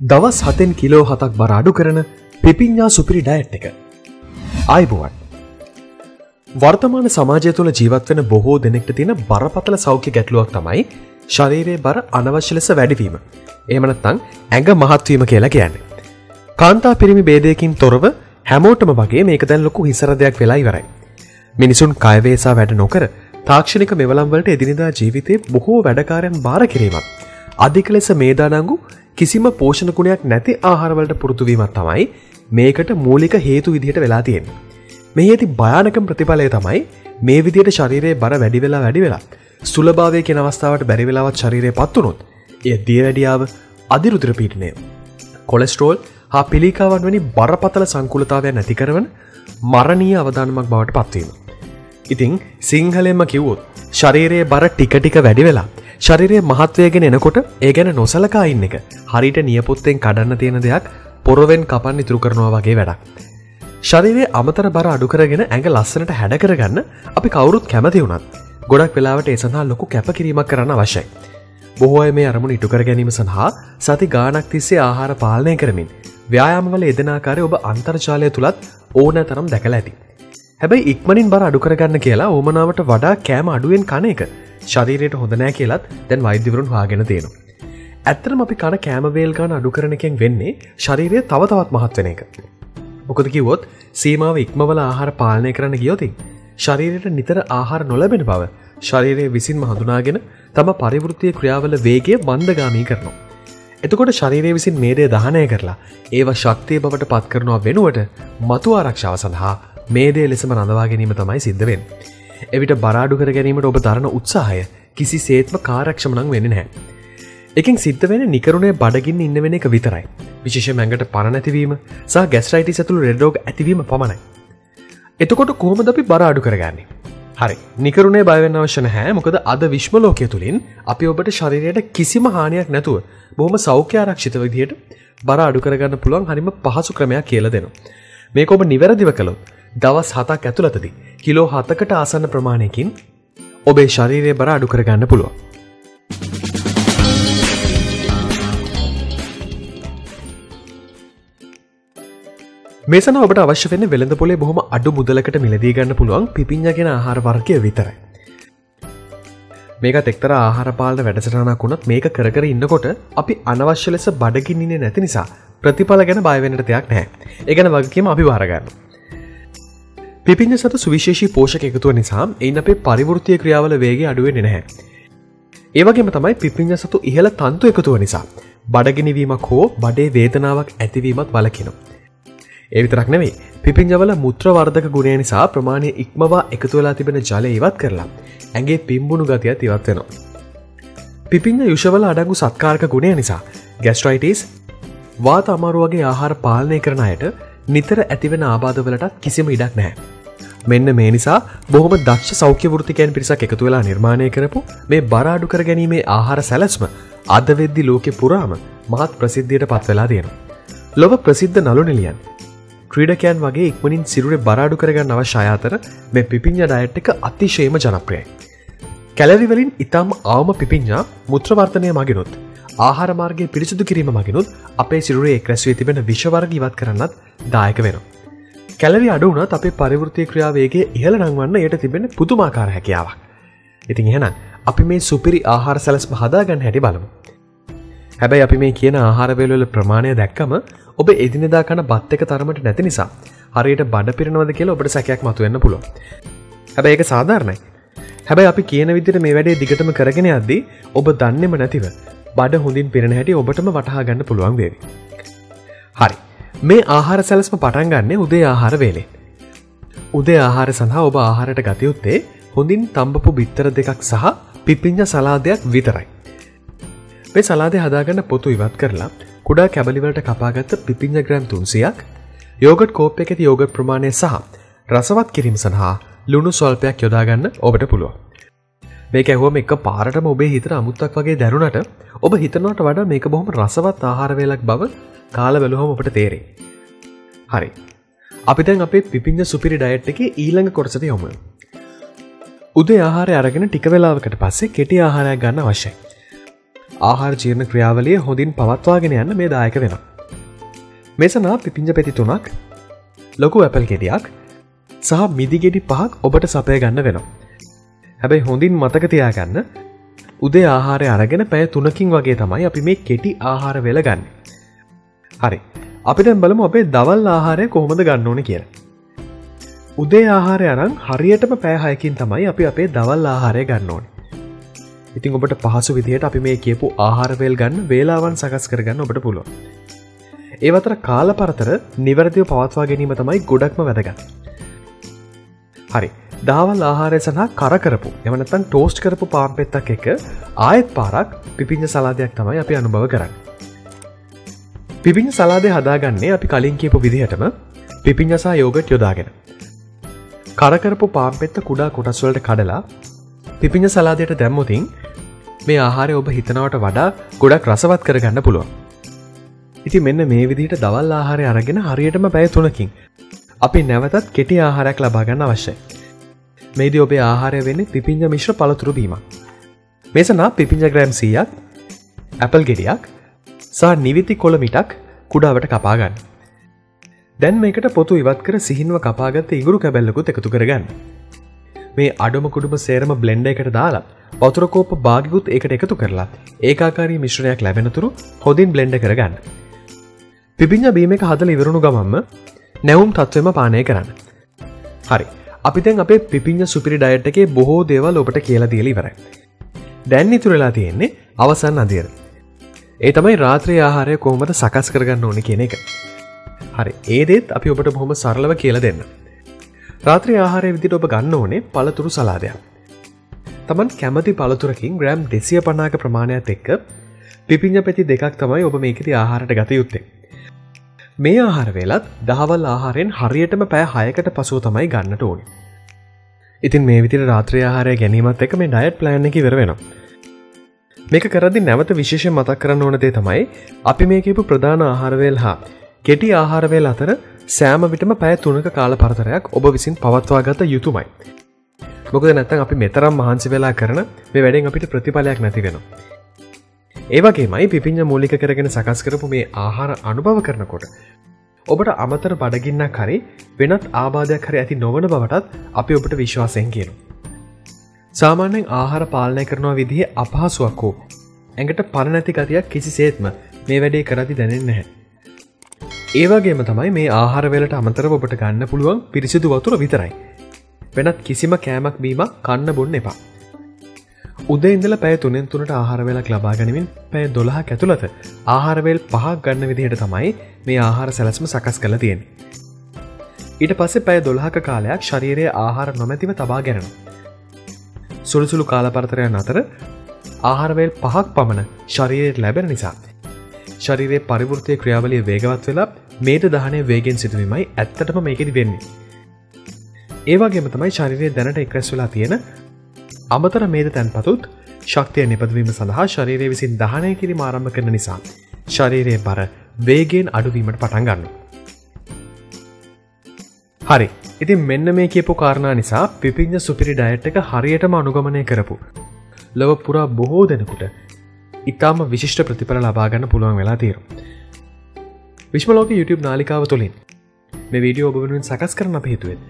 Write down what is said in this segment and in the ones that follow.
දවස් හතෙන් කිලෝ හතක් බර අඩු කරන පිපිඤ්ඥා සුපිරි ඩයට් එක. අයිබුවන්. වර්තමාන සමාජය තුළ ජීවත්වෙන බොහෝ දෙනෙක්ට තියෙන බරපතල සෞඛ්‍ය ගැටලුවක් තමයි ශරීරයේ බර අනවශ්‍ය ලෙස වැඩිවීම. එමනත්තං ඇඟ මහත්වීම කියලා කියන්නේ. කාන්තා පිරිමි බේදයකින් තොරව හැමෝටම වගේ මේක දැන් ලොකු හිසරදයක් වෙලා ඉවරයි. මිනිසුන් කයවේසා වැඩ නොකර තාක්ෂණික මෙවලම්වලට එදිනිදා ජීවිතය බොහෝ වැඩකාරයන් භාර කිරීමත්. අධික ලෙස මේදානංගු කිසිම පෝෂණකුණයක් නැති ආහාරවලට පුරුතුවීමත් තමයි මේකට මූලික හේතු විදිහට වෙලා තියෙන්. මේ ඇති භයානකම් ප්‍රතිඵලය තමයි මේ විදියට ශරීරයේ බර වැඩි වෙලා වැඩි වෙලා සුලභාවය කෙන අවස්ථාවට බැරිවෙලාවත් ශරීරය පත්වනොත් එය දියවැඩියාව අධිරුදුර පීටනය. කොලෙස්ට්‍රෝල් හා පිළිකාවන් වැනි බරපතල සංකුලතාවය නැතිකරවන මරණීය අවධානමක් බවට පත්වීම. ඉතිං සිංහලෙන්ම කිව්වොත් ශරීරයේ බර ටික ටික වැඩි වෙලා ශරිරය මහත්වයගෙන එනකොට ඒ ගැන නොසලකා ඉන්න එක හරිට නියපොත්තෙන් කඩන්න තියෙන දෙයක් පොරොවෙන් කපන් ඉතුරු කරනවා වගේ වැඩක්. ශරිරය අමතර බර අඩුකරගෙන ඇඟ ලස්සනට හැඩකරගන්න අපි කවුරුත් කැමති වුණත් ගොඩක් වෙලාවට ඒ සඳහා ලොකු කැපකිරීමක් කරන්න අවශ්‍යයි. බොහෝය මේ අරමුණ ඉටු කර ගැනීම සඳහා සති ගානක් තිස්සේ ආහාර පාලනය කරමින් ව්‍යයාමවල එදනාකාරය ඔබ අන්තර්ජාලය තුළත් ඕන තරම් දැකල ඇති. හැබැයි ඉක්මනින් බර අඩුකරගන්න කියලා ඕමනාවට වඩා කෑම අඩුවෙන් කන එක ශරීරයට හොඳනෑ කියලත් දැන් වෛද්‍යවරුන් හාගෙන තියෙනවා. ඇත්තරම අපි කන කෑමවේල් ගාන අඩු කරන එකෙන් වෙන්නේ ශරීරය තව තවත් මහත්වන එක. මොකද කිවොත් සීමාව ඉක්මවල ආහාර පාලනය කරන්න ගියෝතින්. ශරීරයට නිතර ආහාර නොලබෙන බව ශරීරය විසින්ම හඳුනාගෙන තම පරිවෘතිය ක්‍රියාවල වේගේ බන්ධගාමී කරනවා. එතකොට ශරීරය විසින් මේදේ දහනය කරලා ඒව ශක්තිය බවට පත් කරනවා වෙනුවට මතු ආරක්ෂාව සඳහා මේදේ ලෙසම රඳවා ගැනීම තමයි සිද්ධවෙන්. එවිට බරාඩු කර ගැනීමට ඔබ දරන උත්සාහය කිසි සේත්ම කාරක්ෂමනං වෙන නැහැ. එකින් සිද්ධ වෙන නිකරුණේ බඩගින් ඉන්න වෙන එක විතරයි. විශේෂ මැඟට පරණැතිවීම සහ ගැස්ටයිටි සතුළු රෙඩෝග ඇතිවීම පමණයි. එතකොට කොහොමද අපි බරාඩු කරගන්නේ. හරි නිකරුණේ බයවෙන්න අවශ්‍යන හැ මොකද අද විශ්මලෝකය තුළින් අපි ඔබට ශරීරයට කිසිම හානියක් නැතුව බොහොම සෞඛ්‍යාරක්ෂිත විදියට බර අඩු කරගන්න පුළුවන් හරිම පහසු ක්‍රමයක් කියල දෙනවා. මේක ඔබ නිවැරදිව කළොත් දවස් හතක් ඇතුළතදී කිලෝ හතකට ආසන්න ප්‍රමාණයකින් ඔබේ ශරීරය බර අඩු කරගන්න පුළුවන්. මේසන ඔබට අවශ්‍ය වෙන වෙළඳ පොලේ බොහොම අඩු මුදලකට මිලදී ගන්න පුළුවන් පිපිංජගෙන ආහාර වර්ගය විතරයි. මේක එක්තර ආහාරපාලන වැඩසටනක් වුණත් මේක කර ඉන්නකොට අපි අනවශ්‍ය ලෙස බඩගින්නේ නැති නිසා ප්‍රතිඵල ගැන බයවෙනට දෙයක් නෑ ඒගැන වගකීම අපි වාරගන්න. පිපින්න සත සුවිශේෂී පෝෂක එකතුව නිසා එයින් අපේ පරිවෘතිය ක්‍රියාවල වේගේ අඩුවෙන් නැහැ. ඒවගේම තමයි පිපිංජ සතු ඉහළ තන්තු එකතුව නිසා බඩගෙනවීමක් හෝ බඩේ වේදනාවක් ඇතිවීමත් බලකිනවා. ඒවිතරක් නෙවෙයි පිපිංජවල මුත්‍රවර්ධක ගුණය නිසා ප්‍රමාණය ඉක්මවා එකතුවලා තිබෙන ජල ඉවත් කරලා ඇගේ පිම්බුණු ගතියත් ඉවත් වෙනවා. පිපිංහ යුෂවල අඩංගු සත්කාරක ගුණය නිසා ගැස්ට්‍රයිටස් වාත අමාරු වගේ ආහාර පාලනය කරන අයට නිතර ඇතිවෙන ආබාධවලටත් කිසිම ඉඩක් නැහැ. මෙන්න මේ නිසා බොහොම දක්ෂ සෞඛ්‍ය වෘතිකයන් පිරිසක් එකතු වෙලා නිර්මාණය කරපු මේ බරාඩු කර ගැනීමේ ආහාර සැලස්ම අදවෙද්දි ලෝකෙ පුරාම මහත් ප්‍රසිද්ධියට පත් වෙලා තියෙනවා. ලොව ප්‍රසිද්ධ නලු නිලියන් ක්‍රීඩකයන් වගේ ඉක්මනින් සිරුරේ බරාඩු කරගන්න අවශ්‍ය අතර මේ පිපිඤ්ඥ ඩයට් එක අතිශයම ජනප්‍රයයි. කැලරිවලින් ඉතාම් අවම පිපිඤ්ඥා මුත්‍රවර්තනය මගෙනුත් ආහාරමාර්ගය පිරිසිදු කිරීම මගෙනුත් අපේ සිරුරේ ක්‍රැස්වේ තිබෙන විශ්වවර්ග ඉවත් කරන්නත් දායක වෙනවා. කැලරි අඩුවනත් අපේ පරිවෘතිය ක්‍රියාවේගේ ඉහළ නංවන්න යට තිබෙන පුදුමාකාර හැකියාවක්. ඉතින් එහෙනම් අපි මේ සුපිරි ආහාර සැලස්ම හදාගන්න හැටි බලමු. හැබැයි අපි මේ කියන ආහාරවේලවල ප්‍රමාණය දැක්කම ඔබ එදිනෙදා කන බත් එක තරමට නැති නිසා හරියට බඩ පිරනවද කියලා ඔබට සැකයක් මතුවෙන්න පුළුව හැබැයි ඒක සාධාරණයි හැබැයි අපි කියන විදිට මේ වැඩේ දිගටම කරගෙන අද්දී ඔබ දන්නෙම නැතිව බඩ හොඳින් පිරෙන හැටි ඔබටම වටහා ගන්න පුළුවන් වේවි. හරි. මේ ආහාර සැලස්ම පටන් ගන්න උදේ ආහාර වේලේ උදේ ආහාර සඳහා ඔබ ආහාරයට ගතයුත්තේ හොඳින් තම්බපු බිත්තර දෙකක් සහ පිපිංජ සලාදයක් විතරයි. මේ සලාදය හදාගන්න පොතු ඉවත් කරලා කුඩා කැබලිවලට කපාගත්ත පිපිංජ ග්‍රෑම් තුන්සියක් යෝගට කෝප් එක ඇති යෝගට ප්‍රමාණය සහ රසවත් කිරීම සඳහා ලුණු ස්වල්පයක් යොදාගන්න ඔබට පුළුව මේක ඇහුවම එක පාරටම ඔබේ හිතර අමුත්තක් වගේ දැරුණට ඔබ හිතනවට වඩා මේක බොහොම රසවත් ආහාරවේලක් බව කාල බැලුහම ඔබට තේරේ හරි අපිතැන් අපේ පිපිංජ සුපිරි ඩයට් එක ඊළඟ කොරසත යොම උදේ ආහාරය අරගෙන ටික වෙලාවකට පස්සේ කෙටි ආහාරයක් ගන්න අවශ්‍යයි ආහාර ජීර්ණ ක්‍රියාවලිය හොඳින් පවත්වාගෙන යන්න මේ දායක වෙන. මෙසනා පිපිංජ පැති තුනක් ලොකු ඇපල් ගෙඩියක් සහ මිදිගෙඩි පහක් ඔබට සපය ගන්න වෙනවා. හැබැයි හොඳින් මතකතියාගන්න උදේ ආහාරය අරගෙන පැය තුනකින් වගේ තමයි අපි මේ කෙටි ආහාර වෙල ගන්න. හරි අපිට බලමු අපේ දවල් ආහාරය කොහොමද ගන්න ඕන කිය. උදේ ආහාරය අරං හරියටම පෑහයකින් තමයි අපි අපේ දවල් ආහාරය ගන්න ඕන. ඉතින් ඔබට පහසු විදිහයට අපි මේ කියපු ආහාරවේල් ගන්න වේලාවන් සකස් කරගන්න ඔබට පුළුව. ඒවතර කාල පරතර නිවැරදිව පවත්වා ගැනීම තමයි ගොඩක්ම වැදගන්න. හරි දාවල් ආහාරය සඳහා කරකරපු එමනතන් ටෝස්ට් කරපු පාම්පෙත්තක් එක ආයත් පාරක් පිපිංජ සලාදයක් තමයි අපි අනුභව කරන්න. පිපිං සලාදය හදාගන්නේ අපි කලින් කියපු විදිහටම පිපිංජසා යෝගට යොදාගෙන. කරකරපු පාම්පෙත්ත කුඩා කොටස්වලට කඩලා පිපිංජ සලාදයට දැම්මුතින් මේ ආහාරය ඔබ හිතනවට වඩා ගොඩක් රසවත් කරගන්න පුළුවන්. ඉති මෙන්න මේ විදිහට දවල් ආහාරය අරගෙන හරියටම පැය තුනකින් අපි නැවතත් කෙටි ආහාරයක් ලබාගන්න අවශ්‍යයි. මේද ඔබේ ආහාරය වෙන්නේ පිපිංජ මිශ්‍ර පළතුරු බීම. මේසනා පිපිංජ ග්‍රෑම් සීයක් ඇපල් ගෙඩියක් සා නිවිති කොළ මිටක් කුඩාවට කපාගන්න. දැන් මේකට පොතු ඉවත් කර සිහින්ව කපාගත්ත ඉගුරු කැබැල්ලකුත් එකතු කරගන්න. මේ අඩුම කුඩුම සේරම බ්ලෙන්ඩ එකට දාලා පතුරකෝප භාගිකුත් එකට එකතු කරලා ඒකාකාරී මිශ්‍රණයක් ලැබෙනතුරු හොදින් බ්ලෙන්ඩ කරගන්න. පිපිංජ බීම එක හදල ඉවරුණු ගමම්ම නැවුම් තත්වම පානය කරන්න. හරි අපිතැන් අපේ පිපිංජ සුපිරි ඩයට් එකේ බොහෝ දේවල් ඔබට කියලා දියලි වරයි. දැන් ඉතුරලා තියෙන්නේ අවසන් අදියර. ඒ තමයි රාත්‍රී ආහාරය කොහොමද සකස් කරගන්න ඕන කියන එක. හරි ඒදෙත් අපි ඔබට බොහොම සරලව කියල දෙන්න. රාත්‍රී ආහාරය විදිට ඔබ ගන්න ඕනේ පළතුරු සලාදයක්. තමන් කැමති පළතුරකින් ග්‍රෑම් දෙසිය පනාක ප්‍රමාණයක් එක්ක පිපිංජ පැති දෙකක් තමයි ඔබ මේකති ආහාරට ගත යුත්තේ. මේ ආහාර වෙලත් දහවල් ආහාරයෙන් හරියටම පෑ හයකට පසුව තමයි ගන්නට ඕනි. ඉතින් මේ විතිර රාත්‍රය ආහාරය ගැනීමත් එක මේ ඩයට් ප්ලෑන් එක වෙර වෙනවා. මේක කරදි නැවත විශේෂ මතක් කරන්න ඕනදේ තමයි අපි මේකපු ප්‍රධාන ආහාරවේල් හා කෙටි ආහාරවේල් අතර සෑම විටම පෑ තුනක කාල පරතරයක් ඔබ විසින් පවත්වා ගත යුතුමයි. මොකද නැත්තන් අපි මෙතරම් මහන්සි වෙලා කරන මේ වැඩෙන් අපිට ප්‍රතිඵලයක් නැති වෙනවා. ඒවගේමයි පිපිංජ මූලික කරගෙන සකස් කරපු මේ ආහාර අනුභව කරනකොට ඔබට අමතර බඩගින්නක් හරි වෙනත් ආබාධයක් හරි ඇති නොවන බවටත් අපි ඔබට විශ්වාසයෙන් කියනු. සාමාන්‍යෙන් ආහාර පාලනය කරනවා විදිහ අපහසුවක් වූ ඇඟට පණනැති ගතියක් කිසි සේත්ම මේ වැඩේ කරදි දැනෙන් නැහැ. ඒවගේම තමයි මේ ආහාරවෙලට අමතර ඔබට ගන්න පුළුවන් පිරිසිදු වතුර විතරයි. වෙනත් කිසිම කෑමක් බීමක් කන්න බොන්න එපා. උදේ ඉඳල පැය තුනෙන් තුනට ආහාරවෙලක් ලබා ගනිමින් පැය දොළහ ඇතුළත ආහාරවේල් පහක් ගන්න විදිහට තමයි මේ ආහාර සැලස්ම සකස් කළ තියෙන්. ඊට පස්සේ පැය දොළහක කාලයක් ශරීරයේ ආහාර නොමැතිව තබා ගැරෙන. සුළුසුළු කාලපරතරයන් අතර ආහාරවේල් පහක් පමණ ශරීරයට ලැබෙන නිසා. ශරීරයේ පරිවෘතිය ක්‍රියාවලිය වේගවත් වෙලා මේට දහනය වේගෙන් සිදුවීමයි ඇත්තටම මේකෙදි වෙන්නේ. ඒවාගේම තමයි ශරිරය දැනට එක්රැස් වෙලා තියෙන අමතර මේද තැන්පතුත් ශක්තිය නිපදවීම සඳහා ශරීරය විසින් දහනය කිරි ආරම්භ කරන නිසා ශරීරයේ බර වේගෙන් අඩුවීමට පටන්ගන්න. හරි ඉතින් මෙන්න මේ කියපු කාරණා නිසා පිපිංජ සුපිරි ඩයට් එක හරියටම අනුගමනය කරපු. ලොව පුරා බොහෝ දෙනකුට ඉතාම විශිෂ්ට ප්‍රතිඵල ලබාගන්න පුළුවන් වෙලා තීරු. විශ්මලෝක YouTube නාලිකාව තුළින් මේ වීඩියෝ ඔබවෙනුවෙන් සකස් කරන අප හිතුවෙන්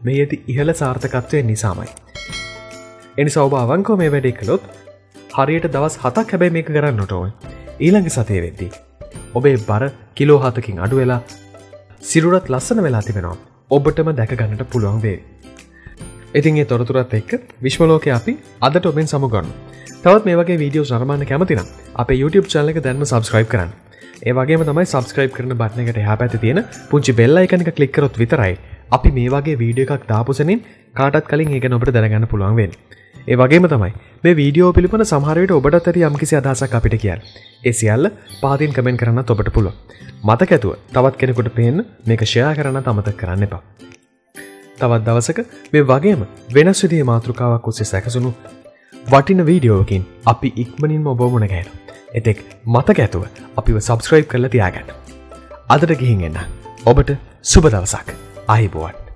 මේ ඇති ඉහළ සාර්ථකත්වය නිසාමයි. එනි සෞභ අවංකෝ මේ වැඩේ කළොත් හරියට දවස් හතක් හැබැයි මේක කරන්නට ඕයි ඊළඟ සතය වෙද්දී. ඔබේ බර කිලෝ හතකින් අඩු වෙලා සිරුරත් ලස්සන වෙලා තිබෙනවා ඔබටම දැකගන්නට පුළුවන් වේ. ඉතින් ඒ තොරතුරත් එක්ක විශ්වලෝක අපි අදට ඔබෙන් සමුගන්න තවත් මේ වගේ වීඩියෝ සරමාන්න කැමතිනම් අප YouTube චල්ල එක දැන්ම සබස්ක්‍රයිබ් කරන්න ඒවගේ තමයි සබස්ක්‍රයිබ් කරන බට්න එකට හැ පැති තියෙන පුංචි බෙල්ල එකනික කලික්කරොත් විතරයි අපි මේ වගේ වීඩියෝ එකක් දාපුසනින් කාටත් කලින් ඒක නොට දැනගන්න පුළුවන්වෙන් ඒ වගේම තමයි මේ වීඩියෝ පිළිපන සහරයට ඔබට ඇති යම්කිසි අදහසක් අපිට කියන්න. ඒ සියල්ල පාතින් කමෙන් කරන්න ඔබට පුළුව මතක ඇතුව තවත් කෙනෙකුට පේන්න මේක ෂයා කරන්න තමතක් කරන්න එපා. තවත් දවසක මේ වගේම වෙනස් විදිේ මාතෘකාවක් උසේ සැකසුණු වටින වීඩියෝකින් අපි ඉක්මනින් ඔබෝමුණ ගැන එතෙක් මතක ඇතුව අපිව සබස්ක්‍රයිබ් කරල තියාගන්න. අදට ගිහින් එන්න. ඔබට සුබ දවසක්. අයිබෝවන්